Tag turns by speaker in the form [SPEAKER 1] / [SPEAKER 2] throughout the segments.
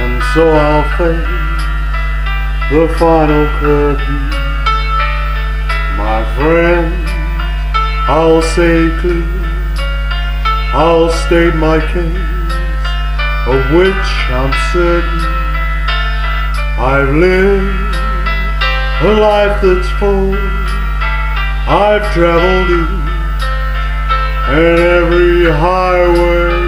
[SPEAKER 1] And so I'll face the final curtain. My friends, I'll say clear, I'll state my case, of which I'm certain. I've lived a life that's full. I've traveled each and every highway,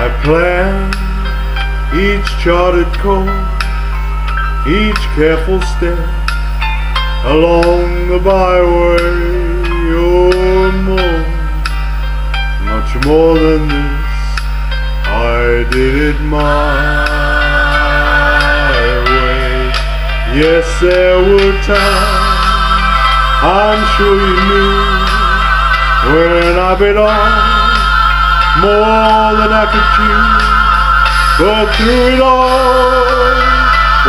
[SPEAKER 1] I planned each charted course, each careful step along the byway, oh more, much more than this. I did it my way. Yes, there were times I'm sure you knew when I off more than I could chew. But through it all,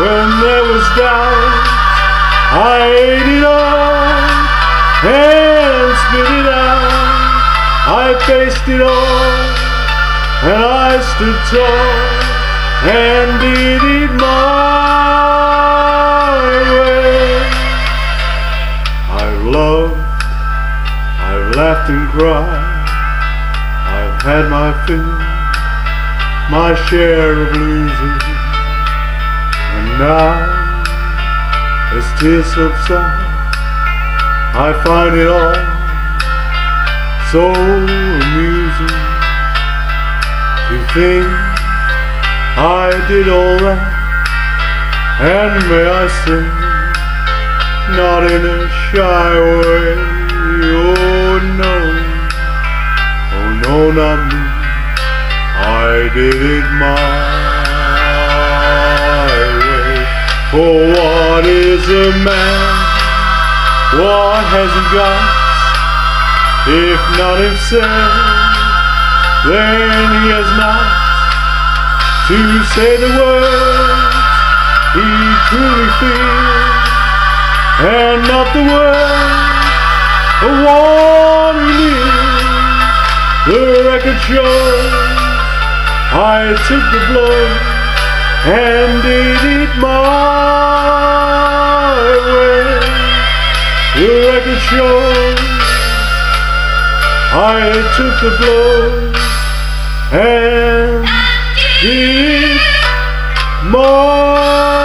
[SPEAKER 1] when there was doubt, I ate it all and spit it out. I faced it all and I stood tall and did it my way. I've loved, I've laughed and cried, had my fill, my share of losing, and now, as tears subside, I find it all so amusing to think I did all that, and may I say, not in a shy way. Not me. I did it my way. For what is a man? What has he got? If not himself, then he has not to say the words he truly feels and not the words of. The shows I took the blow and did it my way. The record shows I took the blow and did it my